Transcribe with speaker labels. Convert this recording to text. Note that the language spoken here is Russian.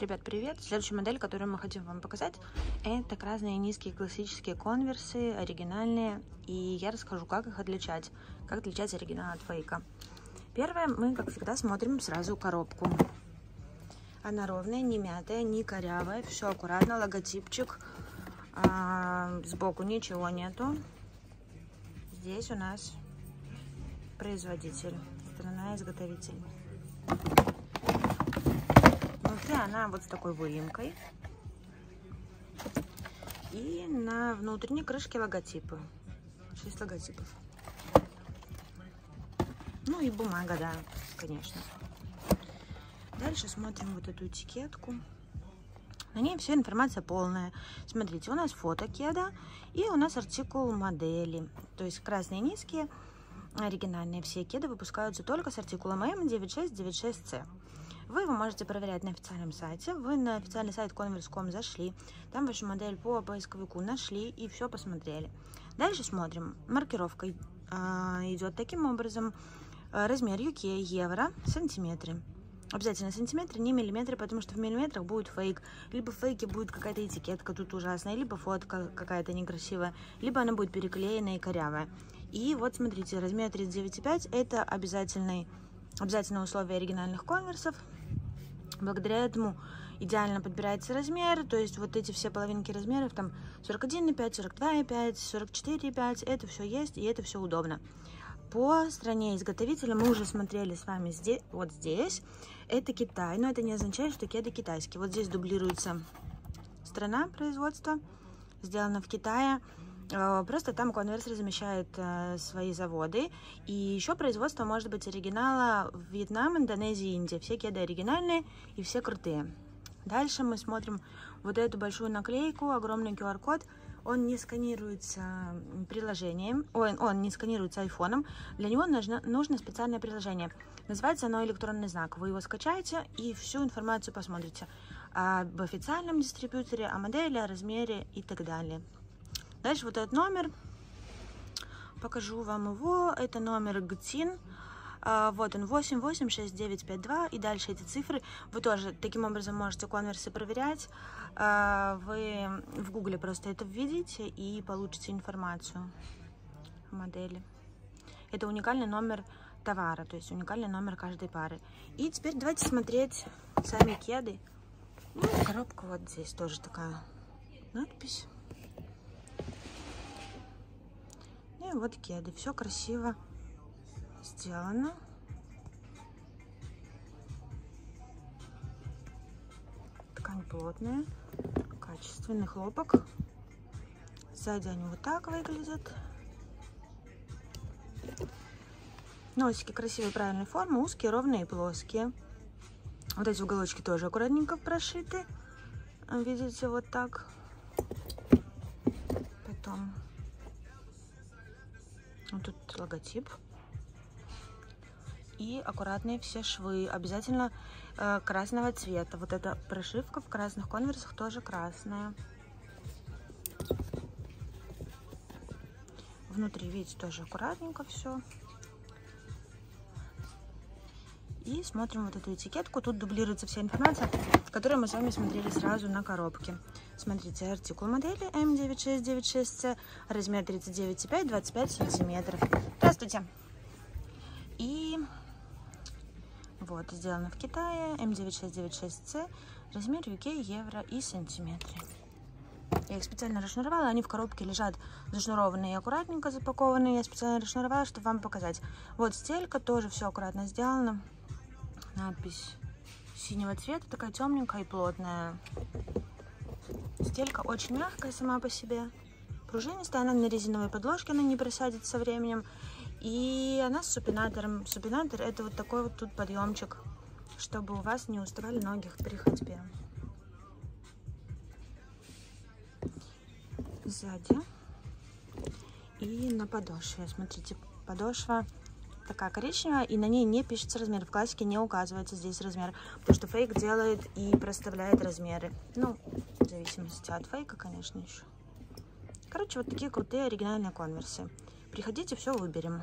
Speaker 1: Ребят, привет! Следующая модель, которую мы хотим вам показать, это красные низкие классические конверсы, оригинальные. И я расскажу, как их отличать, как отличать оригинал от фейка. Первое, мы, как всегда, смотрим сразу коробку. Она ровная, не мятая, не корявая, все аккуратно, логотипчик. А, сбоку ничего нету. Здесь у нас производитель, страна внутри она вот с такой выемкой. И на внутренней крышке логотипы. 6 логотипов. Ну и бумага, да, конечно. Дальше смотрим вот эту этикетку. На ней вся информация полная. Смотрите, у нас фото кеда и у нас артикул модели. То есть красные низкие, оригинальные все кеды выпускаются только с артикулом M9696C. Вы его можете проверять на официальном сайте. Вы на официальный сайт Converse.com зашли, там вашу модель по поисковику нашли и все посмотрели. Дальше смотрим. Маркировка э, идет таким образом. Размер UK евро, сантиметры. Обязательно сантиметры, не миллиметры, потому что в миллиметрах будет фейк. Либо в фейке будет какая-то этикетка тут ужасная, либо фотка какая-то некрасивая, либо она будет переклеенная и корявая. И вот смотрите, размер 39,5 это обязательный, обязательное условие оригинальных конверсов. Благодаря этому идеально подбирается размер, то есть вот эти все половинки размеров, там 41,5, 42,5, 44,5, это все есть и это все удобно. По стране изготовителя мы уже смотрели с вами здесь, вот здесь. Это Китай, но это не означает, что кеды китайские. Вот здесь дублируется страна производства, сделано в Китае. Э, просто там конверс размещает э, свои заводы. И еще производство может быть оригинала в Вьетнам, Индонезии, Индии. Все кеды оригинальные и все крутые. Дальше мы смотрим вот эту большую наклейку, огромный QR-код. Он не сканируется приложением, он, он не сканируется айфоном. Для него нужно, нужно специальное приложение. Называется оно электронный знак. Вы его скачаете и всю информацию посмотрите об официальном дистрибьюторе, о модели, о размере и так далее. Дальше вот этот номер. Покажу вам его. Это номер ГТИН. А, вот он, 886952. И дальше эти цифры. Вы тоже таким образом можете конверсы проверять. А, вы в гугле просто это введите и получите информацию о модели. Это уникальный номер товара, то есть уникальный номер каждой пары. И теперь давайте смотреть сами кеды. Ну, коробка вот здесь тоже такая надпись. И вот кеды. Все красиво сделано. Ткань плотная, качественный хлопок. Сзади они вот так выглядят. Носики красивой правильной формы, узкие, ровные и плоские. Вот эти уголочки тоже аккуратненько прошиты. Видите, вот так. Потом вот тут логотип. И аккуратные все швы. Обязательно э, красного цвета. Вот эта прошивка в красных конверсах тоже красная. Внутри, видите, тоже аккуратненько все. И смотрим вот эту этикетку. Тут дублируется вся информация, которую мы с вами смотрели сразу на коробке. Смотрите, артикул модели М9696C, размер 39,5, 25 сантиметров. Здравствуйте! И вот, сделано в Китае, М9696C, размер UK, евро и сантиметры. Я их специально расшнуровала, они в коробке лежат зашнурованные и аккуратненько запакованные. Я специально расшнуровала, чтобы вам показать. Вот стелька, тоже все аккуратно сделано надпись синего цвета, такая темненькая и плотная. Стелька очень мягкая сама по себе, пружинистая, она на резиновой подложке, она не просядет со временем. И она с супинатором. Супинатор это вот такой вот тут подъемчик, чтобы у вас не уставали ноги при ходьбе. Сзади и на подошве. Смотрите, подошва такая коричневая, и на ней не пишется размер. В классике не указывается здесь размер, потому что фейк делает и проставляет размеры. Ну, в зависимости от фейка, конечно, еще. Короче, вот такие крутые оригинальные конверсы. Приходите, все выберем.